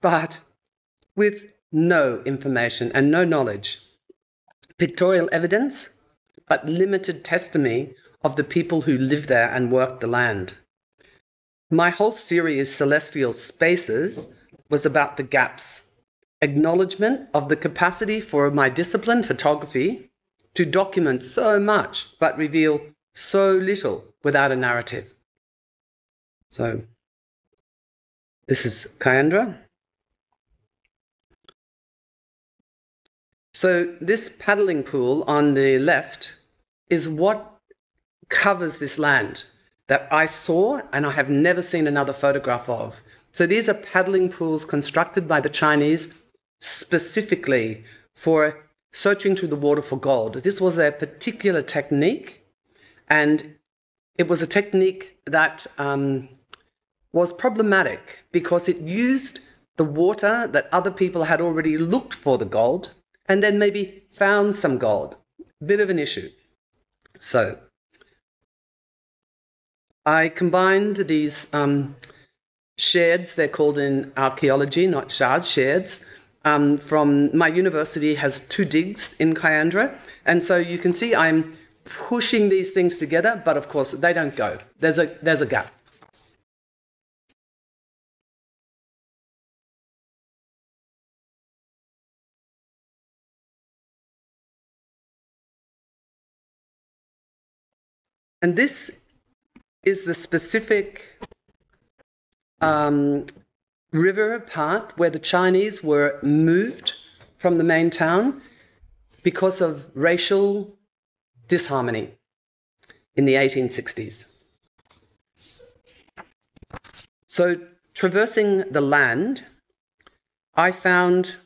but with no information and no knowledge. Pictorial evidence, but limited testimony of the people who lived there and worked the land. My whole series, Celestial Spaces, was about the gaps. Acknowledgement of the capacity for my discipline, photography, to document so much but reveal so little without a narrative. So, this is Kiandra. So, this paddling pool on the left is what covers this land that I saw and I have never seen another photograph of. So, these are paddling pools constructed by the Chinese specifically for searching through the water for gold. This was a particular technique, and it was a technique that um, was problematic because it used the water that other people had already looked for the gold and then maybe found some gold. Bit of an issue. So I combined these um, sheds, they're called in archaeology, not shards, sheds, um, from my university has two digs in Kiandra. And so you can see I'm pushing these things together, but of course they don't go. There's a, there's a gap. And this is the specific um, river part where the Chinese were moved from the main town because of racial disharmony in the 1860s. So, traversing the land, I found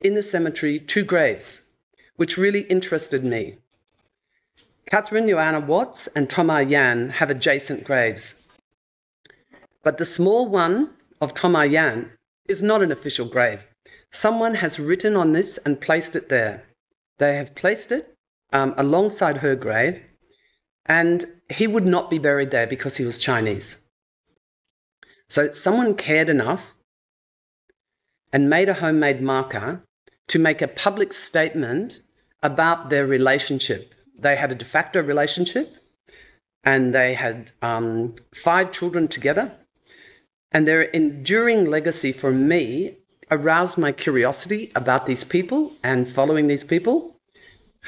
in the cemetery two graves, which really interested me. Catherine Joanna Watts and Thomas Yan have adjacent graves. But the small one of Thomas Yan is not an official grave. Someone has written on this and placed it there. They have placed it um, alongside her grave, and he would not be buried there because he was Chinese. So someone cared enough and made a homemade marker to make a public statement about their relationship they had a de facto relationship and they had um, five children together. And their enduring legacy for me aroused my curiosity about these people and following these people,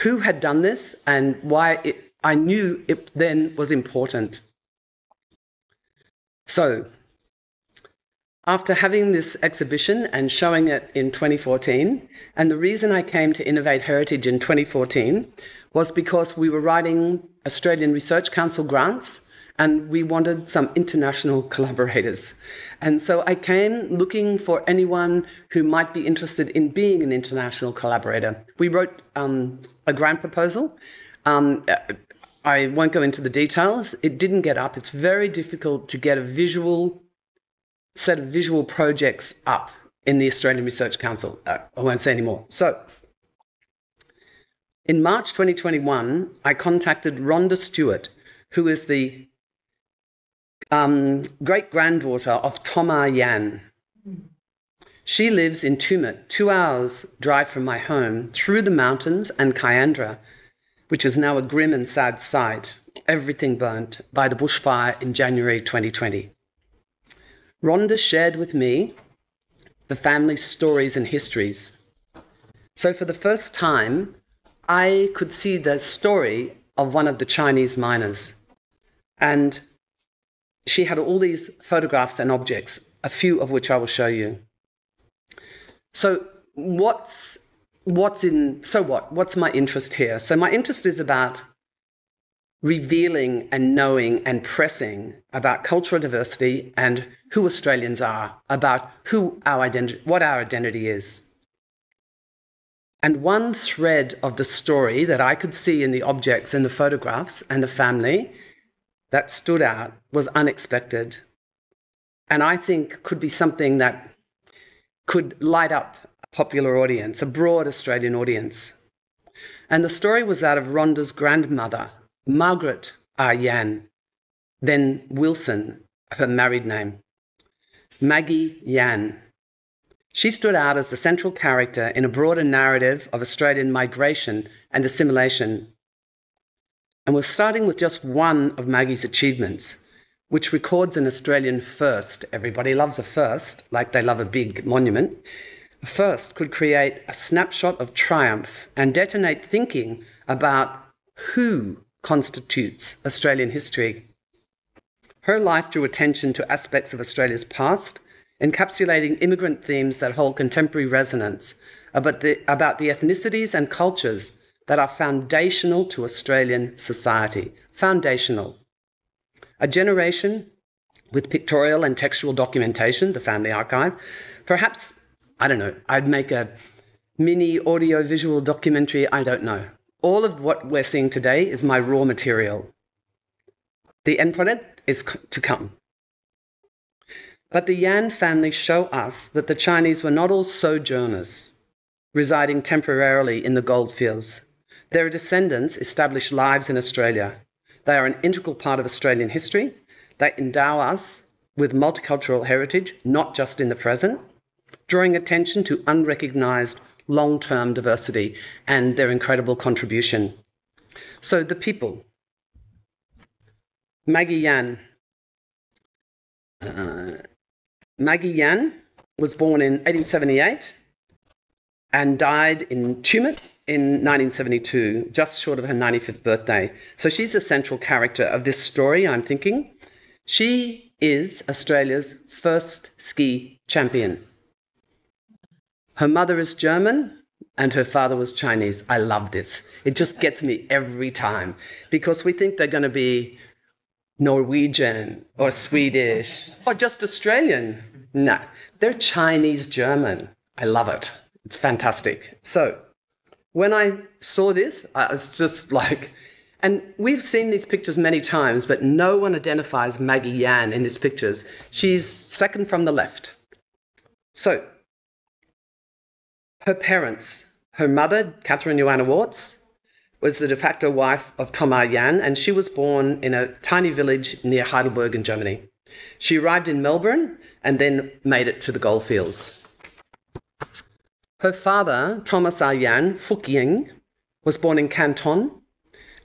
who had done this and why it, I knew it then was important. So, after having this exhibition and showing it in 2014, and the reason I came to Innovate Heritage in 2014 was because we were writing Australian Research Council grants and we wanted some international collaborators. And so I came looking for anyone who might be interested in being an international collaborator. We wrote um, a grant proposal. Um, I won't go into the details. It didn't get up. It's very difficult to get a visual set of visual projects up in the Australian Research Council. Uh, I won't say any more. So in March 2021, I contacted Rhonda Stewart, who is the um, great granddaughter of Thomas Yan. She lives in Tumut, two hours' drive from my home, through the mountains and Kiandra, which is now a grim and sad sight, everything burnt by the bushfire in January 2020. Rhonda shared with me the family's stories and histories. So, for the first time, I could see the story of one of the Chinese miners. And she had all these photographs and objects, a few of which I will show you. So, what's, what's in, so what? What's my interest here? So, my interest is about revealing and knowing and pressing about cultural diversity and who Australians are, about who our identity, what our identity is. And one thread of the story that I could see in the objects and the photographs and the family that stood out was unexpected. And I think could be something that could light up a popular audience, a broad Australian audience. And the story was that of Rhonda's grandmother, Margaret R. Yan, then Wilson, her married name. Maggie Yan. She stood out as the central character in a broader narrative of Australian migration and assimilation. And we're starting with just one of Maggie's achievements, which records an Australian first. Everybody loves a first, like they love a big monument. A first could create a snapshot of triumph and detonate thinking about who constitutes Australian history. Her life drew attention to aspects of Australia's past, encapsulating immigrant themes that hold contemporary resonance about the, about the ethnicities and cultures that are foundational to Australian society. Foundational. A generation with pictorial and textual documentation, the family archive. Perhaps, I don't know, I'd make a mini audio visual documentary, I don't know. All of what we're seeing today is my raw material. The end product is to come. But the Yan family show us that the Chinese were not all sojourners residing temporarily in the goldfields. Their descendants established lives in Australia. They are an integral part of Australian history. They endow us with multicultural heritage, not just in the present, drawing attention to unrecognised long term diversity and their incredible contribution. So, the people. Maggie Yan. Uh, Maggie Yan was born in 1878 and died in Tumut in 1972, just short of her 95th birthday. So she's the central character of this story, I'm thinking. She is Australia's first ski champion. Her mother is German and her father was Chinese. I love this. It just gets me every time because we think they're going to be Norwegian or Swedish or just Australian. No, they're Chinese German. I love it. It's fantastic. So, when I saw this, I was just like, and we've seen these pictures many times, but no one identifies Maggie Yan in these pictures. She's second from the left. So, her parents, her mother, Catherine Joanna Wartz, was the de facto wife of Thomas ah Yan, and she was born in a tiny village near Heidelberg in Germany. She arrived in Melbourne and then made it to the goldfields. Her father, Thomas R. Yan Fukying, was born in Canton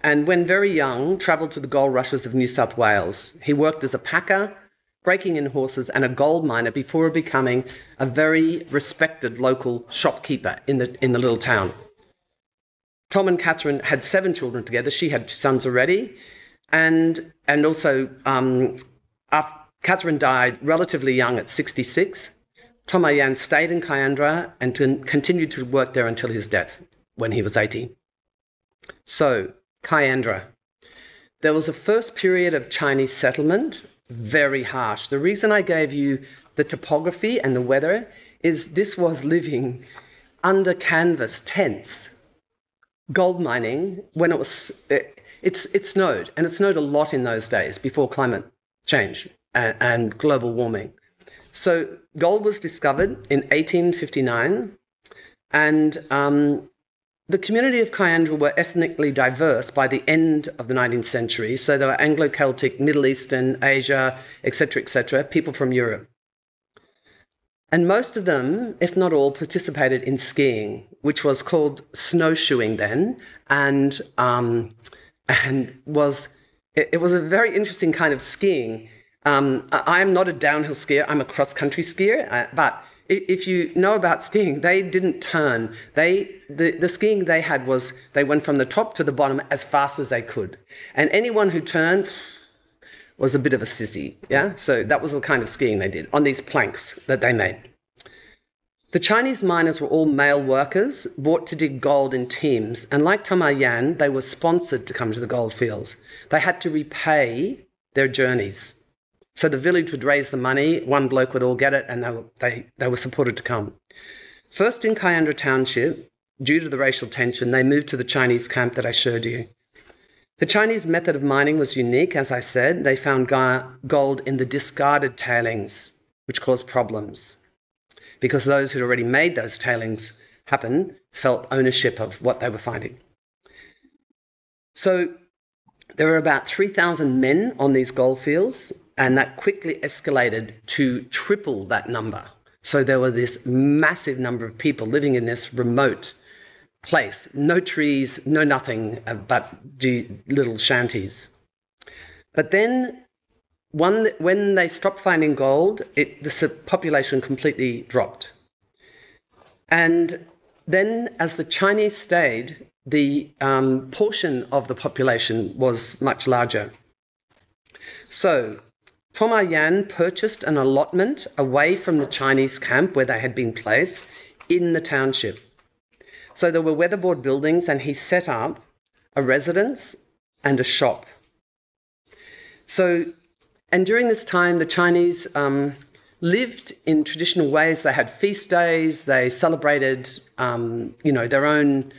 and when very young travelled to the gold rushes of New South Wales. He worked as a packer breaking in horses, and a gold miner before becoming a very respected local shopkeeper in the, in the little town. Tom and Catherine had seven children together. She had two sons already. And, and also, um, Catherine died relatively young at 66. Tom Ayan stayed in Kiandra and continued to work there until his death when he was 80. So, Kiandra. There was a first period of Chinese settlement very harsh. The reason I gave you the topography and the weather is this was living under canvas tents, gold mining when it was it, it's it snowed and it snowed a lot in those days before climate change and, and global warming. So gold was discovered in 1859, and um, the community of Kiandra were ethnically diverse by the end of the 19th century. So there were Anglo Celtic, Middle Eastern, Asia, etc., etc., people from Europe. And most of them, if not all, participated in skiing, which was called snowshoeing then, and, um, and was, it, it, was a very interesting kind of skiing. Um, I am not a downhill skier, I'm a cross country skier, uh, but if you know about skiing, they didn't turn. They the, the skiing they had was they went from the top to the bottom as fast as they could. And anyone who turned was a bit of a sissy. Yeah? So that was the kind of skiing they did on these planks that they made. The Chinese miners were all male workers, brought to dig gold in teams, and like Tama Yan, they were sponsored to come to the gold fields. They had to repay their journeys. So the village would raise the money, one bloke would all get it, and they were, they, they were supported to come. First in Kiandra Township, due to the racial tension, they moved to the Chinese camp that I showed you. The Chinese method of mining was unique, as I said. They found gold in the discarded tailings, which caused problems because those who'd already made those tailings happen felt ownership of what they were finding. So there were about 3,000 men on these gold fields and that quickly escalated to triple that number. So there were this massive number of people living in this remote place. No trees, no nothing uh, but little shanties. But then one, when they stopped finding gold, it, the population completely dropped. And then, as the Chinese stayed, the um, portion of the population was much larger. So, Toma Yan purchased an allotment away from the Chinese camp where they had been placed in the township. So there were weatherboard buildings, and he set up a residence and a shop. So, and during this time, the Chinese um, lived in traditional ways. They had feast days. They celebrated, um, you know, their own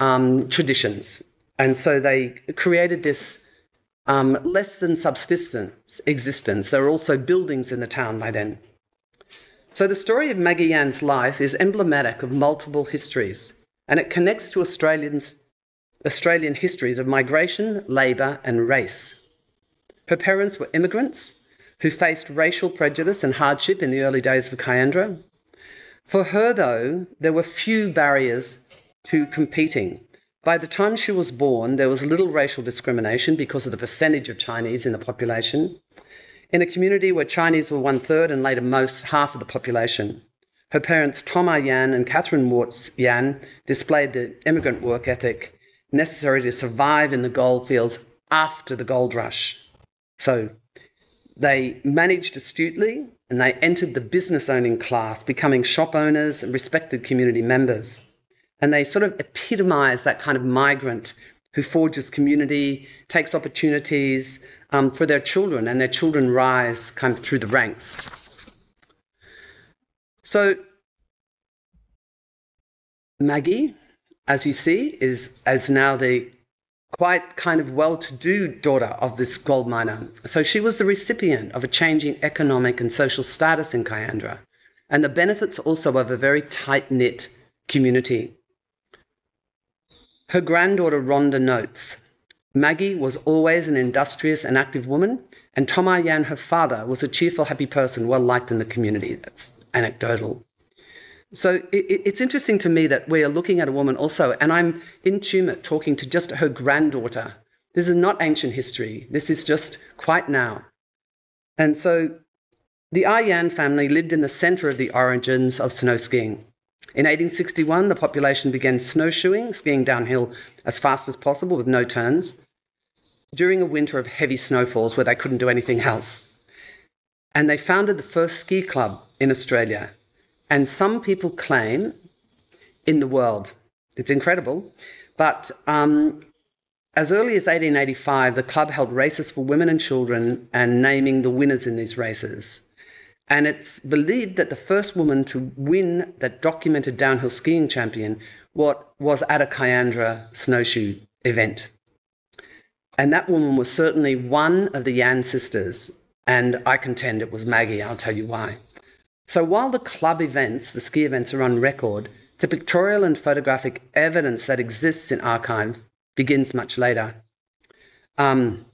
um, traditions, and so they created this um, less than subsistence existence. There were also buildings in the town by then. So the story of Maggie Yan's life is emblematic of multiple histories and it connects to Australians, Australian histories of migration, labour, and race. Her parents were immigrants who faced racial prejudice and hardship in the early days of Kiandra. For her, though, there were few barriers to competing. By the time she was born, there was little racial discrimination because of the percentage of Chinese in the population. In a community where Chinese were one third and later most half of the population, her parents, Toma ah Yan and Catherine Warts Yan, displayed the immigrant work ethic necessary to survive in the gold fields after the gold rush. So they managed astutely and they entered the business owning class, becoming shop owners and respected community members. And they sort of epitomize that kind of migrant who forges community, takes opportunities um, for their children, and their children rise kind of through the ranks. So Maggie, as you see, is as now the quite kind of well-to-do daughter of this gold miner. So she was the recipient of a changing economic and social status in Kiandra, and the benefits also of a very tight-knit community. Her granddaughter Rhonda notes, Maggie was always an industrious and active woman, and Toma Yan, her father, was a cheerful, happy person, well liked in the community. That's anecdotal. So it, it's interesting to me that we are looking at a woman also, and I'm in Tumut talking to just her granddaughter. This is not ancient history. This is just quite now. And so the ah Aryan family lived in the center of the origins of snow skiing. In 1861, the population began snowshoeing, skiing downhill as fast as possible with no turns, during a winter of heavy snowfalls where they couldn't do anything else. And they founded the first ski club in Australia. And some people claim in the world. It's incredible. But um, as early as 1885, the club held races for women and children and naming the winners in these races. And it's believed that the first woman to win that documented downhill skiing champion what was at a Kiandra snowshoe event. And that woman was certainly one of the Yan sisters. And I contend it was Maggie. I'll tell you why. So while the club events, the ski events, are on record, the pictorial and photographic evidence that exists in archive begins much later. Um,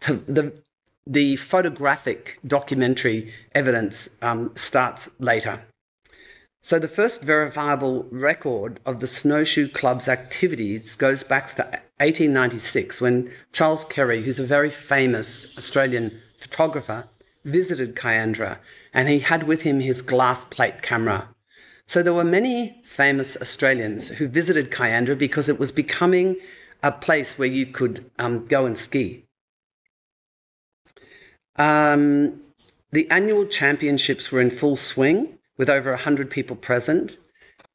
the, the, the, photographic documentary evidence um, starts later. So the first verifiable record of the Snowshoe Club's activities goes back to 1896 when Charles Kerry, who's a very famous Australian photographer, visited Kiandra and he had with him his glass plate camera. So there were many famous Australians who visited Kiandra because it was becoming a place where you could um, go and ski. Um, the annual championships were in full swing with over 100 people present.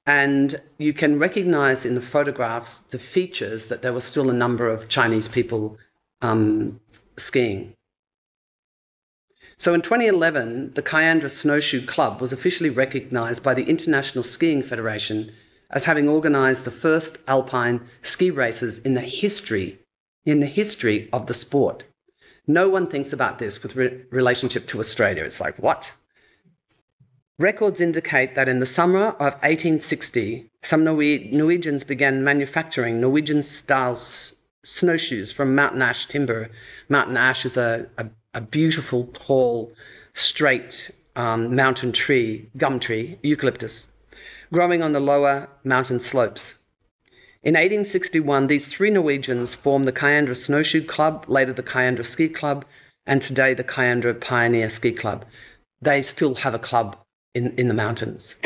And you can recognize in the photographs the features that there were still a number of Chinese people um, skiing. So in 2011, the Kiandra Snowshoe Club was officially recognised by the International Skiing Federation as having organised the first alpine ski races in the history in the history of the sport. No one thinks about this with re- relationship to Australia. It's like what? Records indicate that in the summer of 1860, some Norwegians began manufacturing Norwegian style snowshoes from mountain ash timber. Mountain ash is a, a a beautiful, tall, straight um, mountain tree, gum tree, eucalyptus, growing on the lower mountain slopes. In 1861, these three Norwegians formed the Kiandra Snowshoe Club, later the Kiandra Ski Club, and today the Kiandra Pioneer Ski Club. They still have a club in, in the mountains.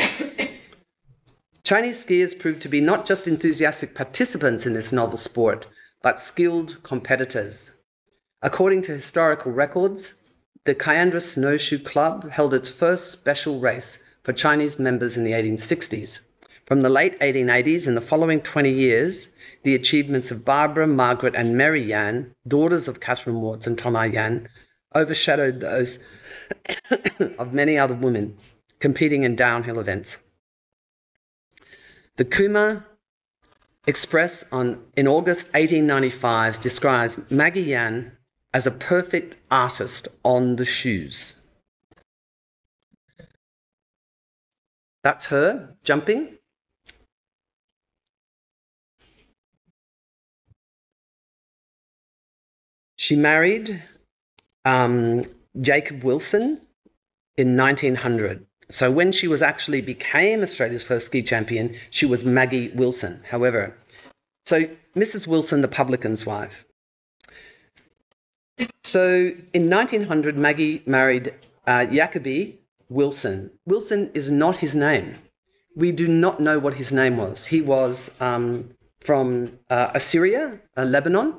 Chinese skiers proved to be not just enthusiastic participants in this novel sport, but skilled competitors. According to historical records, the Kiandra Snowshoe Club held its first special race for Chinese members in the 1860s. From the late 1880s and the following 20 years, the achievements of Barbara, Margaret, and Mary Yan, daughters of Catherine Wards and Toma Yan, overshadowed those of many other women competing in downhill events. The Cooma Express on, in August 1895 describes Maggie Yan as a perfect artist on the shoes. That's her jumping. She married um, Jacob Wilson in 1900. So when she was actually became Australia's first ski champion, she was Maggie Wilson. However, so Mrs. Wilson, the publican's wife. So in 1900, Maggie married uh, Wilson. Wilson is not his name. We do not know what his name was. He was um, from uh, Assyria, uh, Lebanon,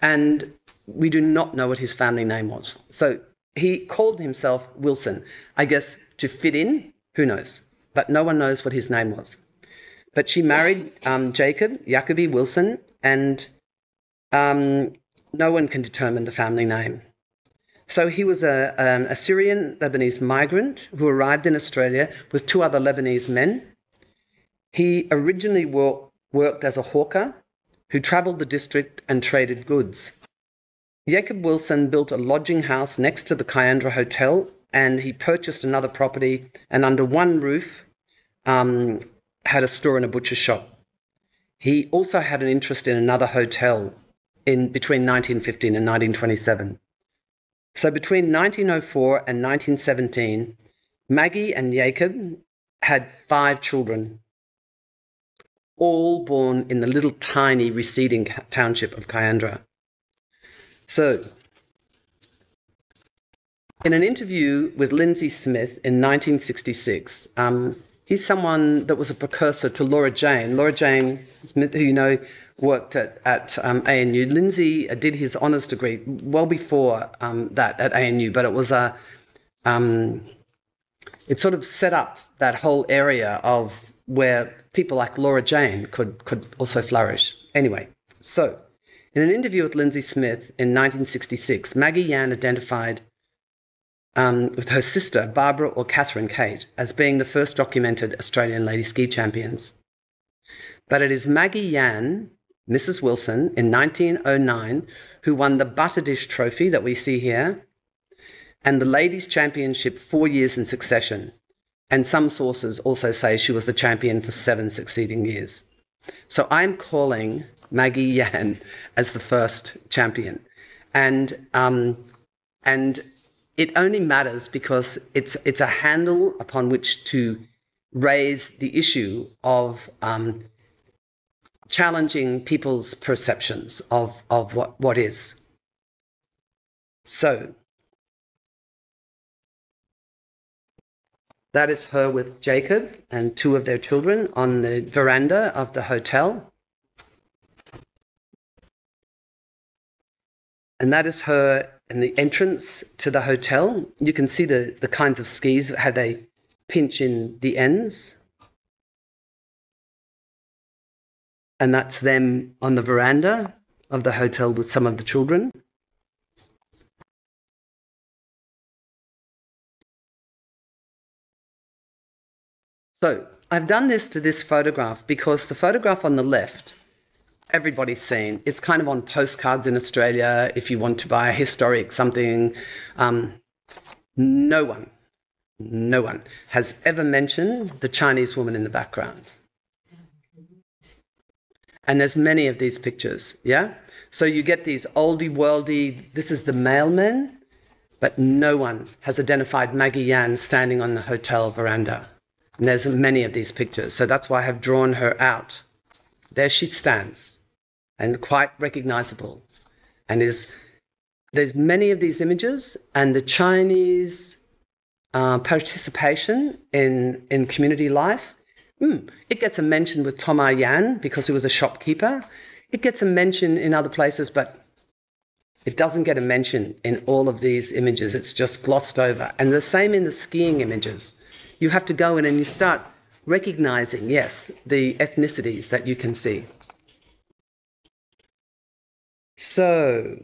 and we do not know what his family name was. So he called himself Wilson, I guess to fit in, who knows? But no one knows what his name was. But she married um, Jacob, Jacoby Wilson, and um, no one can determine the family name. So he was a, an Assyrian Lebanese migrant who arrived in Australia with two other Lebanese men. He originally wor- worked as a hawker who travelled the district and traded goods. Jacob Wilson built a lodging house next to the Kiandra Hotel and he purchased another property and under one roof um, had a store and a butcher shop. He also had an interest in another hotel in between 1915 and 1927. So between 1904 and 1917, Maggie and Jacob had five children, all born in the little tiny receding township of Kiandra. So, in an interview with Lindsay Smith in 1966, um, he's someone that was a precursor to Laura Jane. Laura Jane, who you know, worked at, at um, ANU. Lindsay uh, did his honours degree well before um, that at ANU, but it was a, um, it sort of set up that whole area of where people like Laura Jane could, could also flourish. Anyway, so in an interview with Lindsay Smith in 1966, Maggie Yan identified um, with her sister, Barbara or Catherine Kate, as being the first documented Australian lady ski champions. But it is Maggie Yan Mrs. Wilson, in 1909, who won the Butter Dish Trophy that we see here, and the Ladies' Championship four years in succession. And some sources also say she was the champion for seven succeeding years. So I'm calling Maggie Yan as the first champion. And, um, and it only matters because it's, it's a handle upon which to raise the issue of um, challenging people's perceptions of, of what, what is. So, that is her with Jacob and two of their children on the veranda of the hotel. And that is her in the entrance to the hotel. You can see the, the kinds of skis, how they pinch in the ends. and that's them on the veranda of the hotel with some of the children. So I've done this to this photograph because the photograph on the left, everybody's seen. It's kind of on postcards in Australia if you want to buy a historic something. Um, no one, no one has ever mentioned the Chinese woman in the background. And there's many of these pictures, yeah? So you get these oldie worldy, this is the mailman, but no one has identified Maggie Yan standing on the hotel veranda. And there's many of these pictures, so that's why I have drawn her out. There she stands, and quite recognizable, and is there's many of these images, and the Chinese uh, participation in in community life. Mm, it gets a mention with Toma Yan because he was a shopkeeper. It gets a mention in other places, but it doesn't get a mention in all of these images. It's just glossed over. And the same in the skiing images. You have to go in and you start recognizing, yes, the ethnicities that you can see. So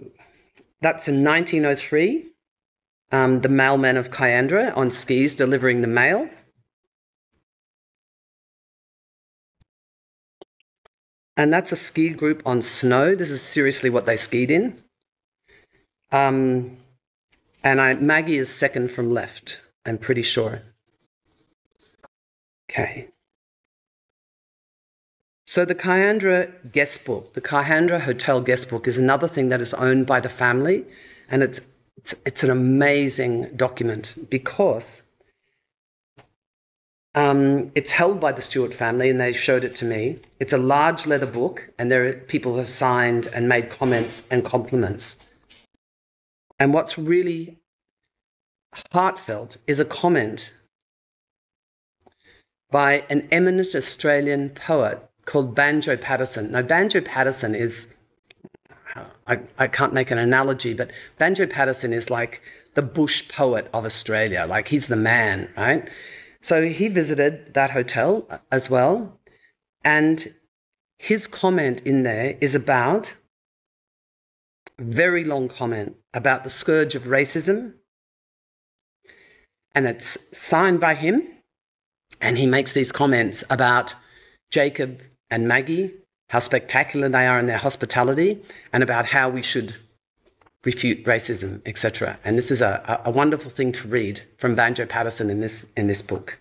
that's in 1903. Um, the mailman of Kiandra on skis delivering the mail. And that's a ski group on snow. This is seriously what they skied in. Um, and I, Maggie is second from left, I'm pretty sure. Okay. So the Kiandra guest book, the Kiandra Hotel guest book, is another thing that is owned by the family, and it's it's, it's an amazing document because um, it's held by the Stewart family, and they showed it to me. It's a large leather book, and there are people who have signed and made comments and compliments. And what's really heartfelt is a comment by an eminent Australian poet called Banjo Paterson. Now, Banjo Paterson is, I, I can't make an analogy, but Banjo Paterson is like the bush poet of Australia. Like he's the man, right? So he visited that hotel as well. And his comment in there is about very long comment about the scourge of racism. And it's signed by him. And he makes these comments about Jacob and Maggie, how spectacular they are in their hospitality, and about how we should refute racism, etc. And this is a, a wonderful thing to read from Banjo Paterson in this, in this book.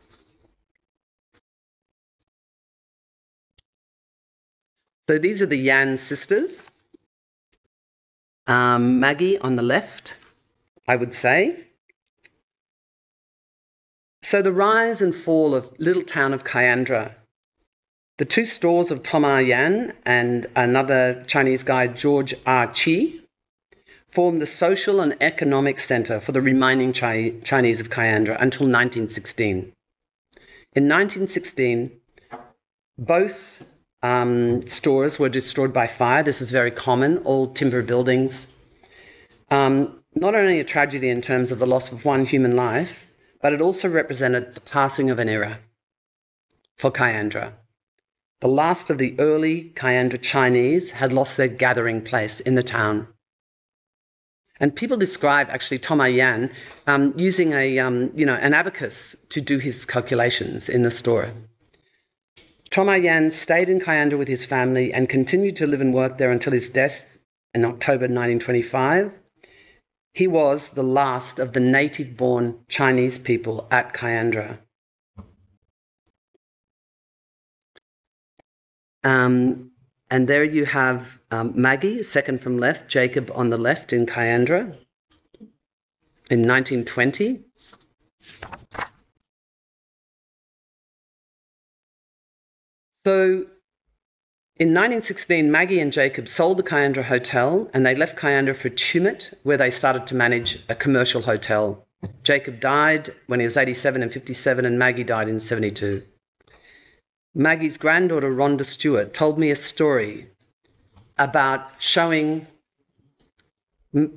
So these are the Yan sisters. Um, Maggie on the left, I would say. So the rise and fall of little town of Kiandra. The two stores of Toma Yan and another Chinese guy, George R. Chi, formed the social and economic center for the remaining Chinese of Kiandra until 1916. In 1916, both um, stores were destroyed by fire. This is very common, old timber buildings. Um, not only a tragedy in terms of the loss of one human life, but it also represented the passing of an era for Kiandra. The last of the early Kiandra Chinese had lost their gathering place in the town. And people describe actually Toma Yan um, using a, um, you know, an abacus to do his calculations in the store. Toma Yan stayed in Kiandra with his family and continued to live and work there until his death in October 1925. He was the last of the native born Chinese people at Kiandra. Um, and there you have um, Maggie, second from left, Jacob on the left in Kiandra in 1920. So in 1916, Maggie and Jacob sold the Kiandra Hotel and they left Kiandra for Tumut, where they started to manage a commercial hotel. Jacob died when he was 87 and 57, and Maggie died in 72. Maggie's granddaughter, Rhonda Stewart, told me a story about showing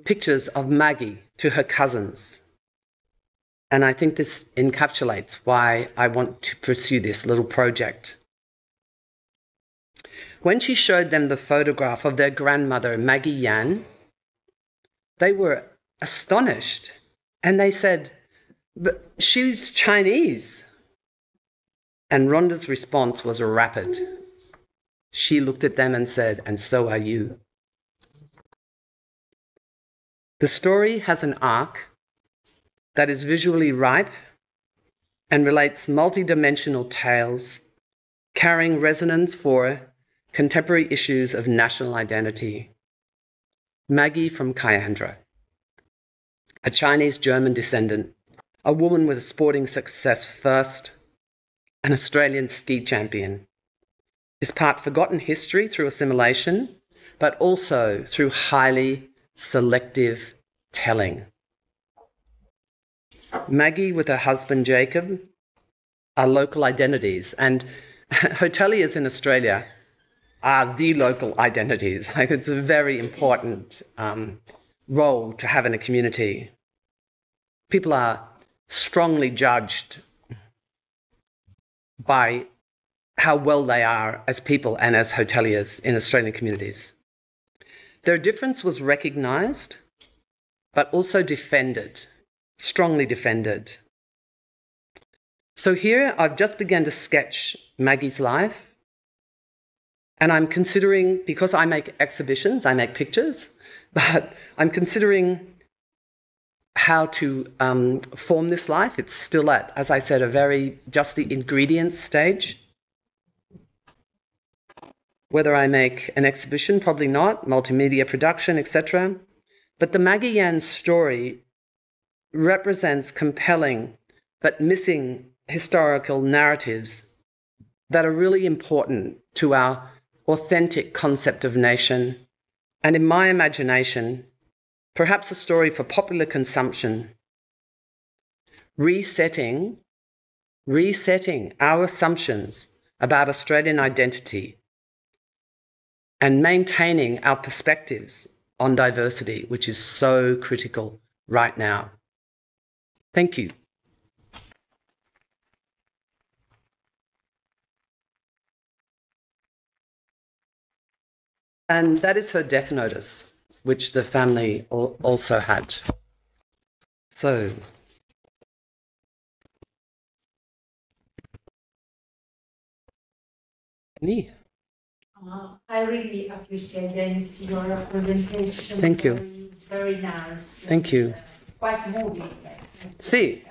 pictures of Maggie to her cousins. And I think this encapsulates why I want to pursue this little project. When she showed them the photograph of their grandmother, Maggie Yan, they were astonished and they said, But she's Chinese. And Rhonda's response was rapid. She looked at them and said, And so are you. The story has an arc that is visually ripe and relates multidimensional tales, carrying resonance for Contemporary Issues of National Identity. Maggie from Kiandra. a Chinese German descendant, a woman with a sporting success first, an Australian ski champion, is part forgotten history through assimilation, but also through highly selective telling. Maggie, with her husband Jacob, are local identities, and hoteliers in Australia are the local identities. Like it's a very important um, role to have in a community. People are strongly judged by how well they are as people and as hoteliers in Australian communities. Their difference was recognised, but also defended, strongly defended. So here I've just begun to sketch Maggie's life. And I'm considering, because I make exhibitions, I make pictures, but I'm considering how to um, form this life. It's still at, as I said, a very just the ingredients stage. Whether I make an exhibition, probably not, multimedia production, etc. But the Maggie Yan story represents compelling but missing historical narratives that are really important to our authentic concept of nation. And in my imagination, perhaps a story for popular consumption, resetting, resetting our assumptions about Australian identity and maintaining our perspectives on diversity, which is so critical right now. Thank you. And that is her death notice, which the family also had. So, me. Uh, I really appreciate Dennis, your presentation. Thank you. Very, very nice. Thank you. Uh, quite moving. See,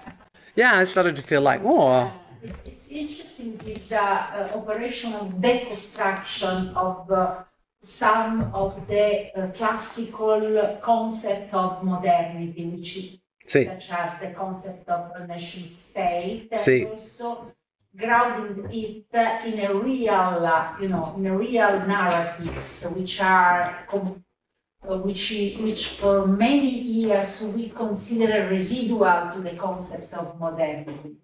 yeah, I started to feel like, oh. It's, it's interesting this uh, uh, operational deconstruction of uh, some of the uh, classical concept of modernity, which sì. such as the concept of a nation state, and sì. also grounding it in a real, uh, you know, in a real narratives, which are uh, which which for many years we consider residual to the concept of modernity.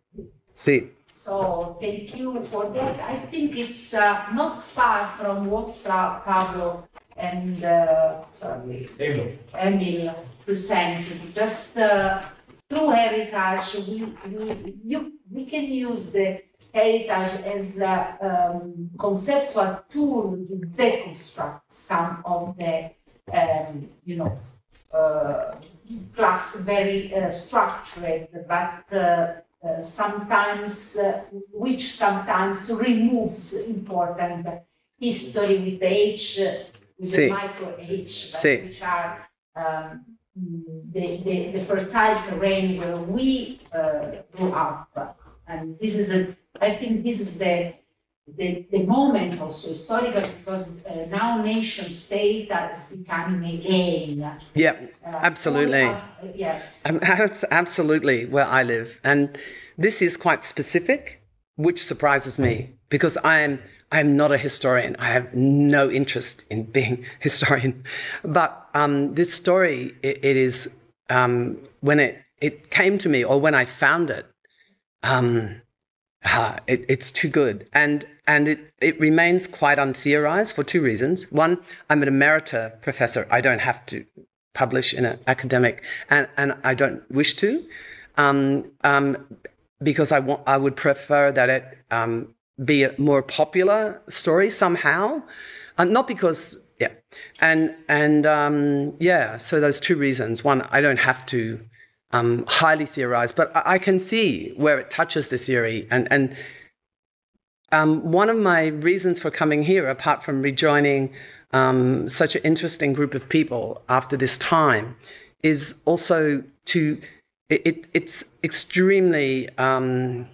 Sì. So thank you for that. I think it's uh, not far from what Pablo and uh, sorry, Emil. Emil presented. Just uh, through heritage, we, we, you, we can use the heritage as a um, conceptual tool to deconstruct some of the, um, you know, uh, class very uh, structured, but uh, uh, sometimes, uh, which sometimes removes important history with H, with sí. the micro H, sí. which are um, the, the, the, fertile terrain where we uh, grew up. And this is a, I think this is the the, the moment also historical because uh, now nation state is becoming a game. Yeah, uh, absolutely. Uh, yes. Absolutely, where I live, and this is quite specific, which surprises me because I am I am not a historian. I have no interest in being historian, but um, this story it, it is um, when it it came to me or when I found it. Um, uh, it, it's too good. And and it, it remains quite untheorized for two reasons. One, I'm an emerita professor. I don't have to publish in an academic, and, and I don't wish to, um, um, because I want I would prefer that it um, be a more popular story somehow, uh, not because yeah, and and um, yeah. So those two reasons. One, I don't have to um, highly theorize, but I can see where it touches the theory. And, and um, one of my reasons for coming here, apart from rejoining um, such an interesting group of people after this time, is also to, it, it, it's extremely um,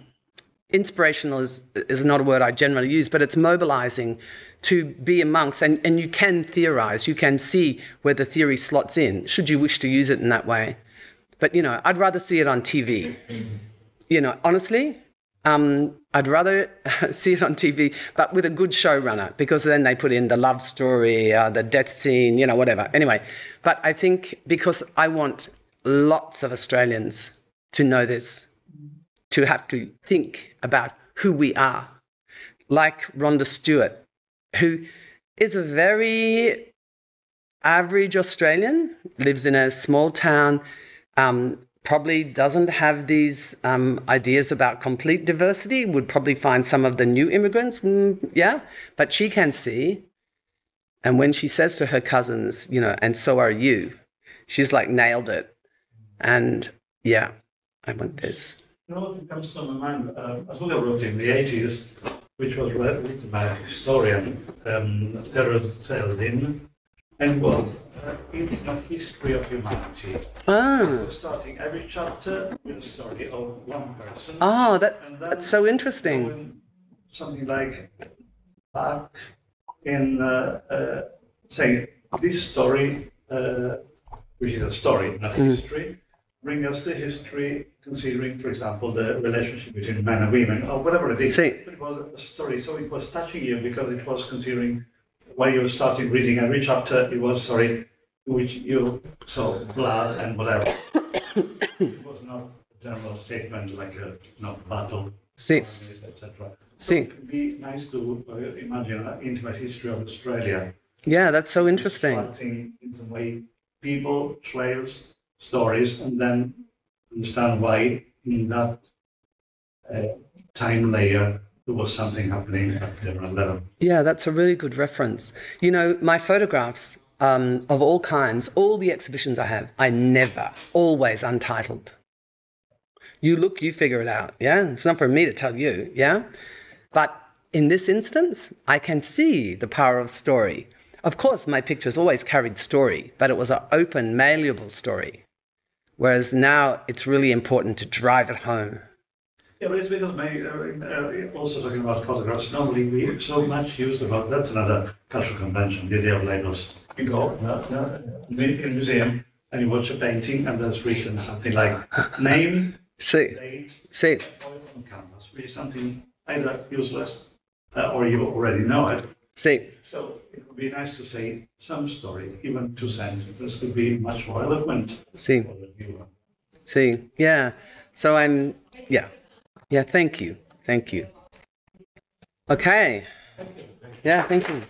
inspirational, is, is not a word I generally use, but it's mobilizing to be amongst, and, and you can theorize, you can see where the theory slots in, should you wish to use it in that way. But you know, I'd rather see it on TV. You know, honestly, um, I'd rather see it on TV, but with a good showrunner, because then they put in the love story, uh, the death scene, you know, whatever. Anyway, but I think because I want lots of Australians to know this, to have to think about who we are, like Rhonda Stewart, who is a very average Australian, lives in a small town, um, probably doesn't have these um, ideas about complete diversity, would probably find some of the new immigrants, mm, yeah, but she can see. And when she says to her cousins, you know, and so are you, she's like nailed it. And yeah, I want this. You know what comes to my mind? Uh, a book I wrote in the 80s, which was written by a historian, um, Terence and uh, in a history of humanity. Ah, Starting every chapter with a story of one person. oh, that, that's so interesting. Something like back in, uh, uh, saying this story, uh, which is a story, not a Mm. history, bring us the history, considering, for example, the relationship between men and women, or whatever it is. See. It was a story, so it was touching you because it was considering when you started reading every chapter, it was sorry, which you saw blood and whatever. it was not a general statement like a not battle, See, etc. see. It would be nice to uh, imagine an intimate history of Australia. Yeah, that's so interesting. In some way people, trails, stories, and then understand why in that uh, time layer there was something happening at different level. Yeah, that's a really good reference. You know, my photographs um, of all kinds, all the exhibitions I have, I never, always untitled. You look, you figure it out. Yeah, it's not for me to tell you. Yeah, but in this instance, I can see the power of story. Of course, my pictures always carried story, but it was an open, malleable story. Whereas now it's really important to drive it home. Yeah, but it's because my, uh, uh, also talking about photographs, normally we so much used about, that's another cultural convention, the idea of labels. You go in a museum and you watch a painting and there's written something like name, See, date, oil on canvas, which is something either useless uh, or you already know it. see. So it would be nice to say some story, even two sentences could be much more eloquent See. for the viewer. See, yeah. So I'm, yeah, yeah. Thank you, thank you. Okay. Yeah, thank you.